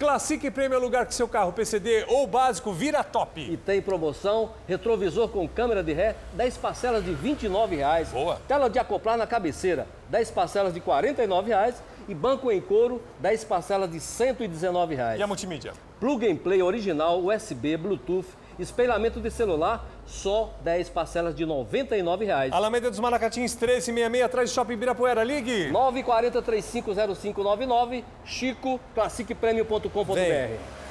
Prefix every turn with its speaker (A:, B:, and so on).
A: Classic Prêmio é lugar que seu carro PCD ou básico vira top.
B: E tem promoção, retrovisor com câmera de ré, 10 parcelas de 29 reais.
A: Boa.
B: Tela de acoplar na cabeceira, 10 parcelas de 49 reais. E banco em couro, 10 parcelas de 119 reais.
A: E a multimídia?
B: Plug and Play original, USB, Bluetooth, espelhamento de celular, só 10 parcelas de 99 reais.
A: Alameda dos Maracatins 1366, atrás do Shopping Ibirapuera. Ligue!
B: 940 350599, Chico, classicpremio.com.br.
A: Vem.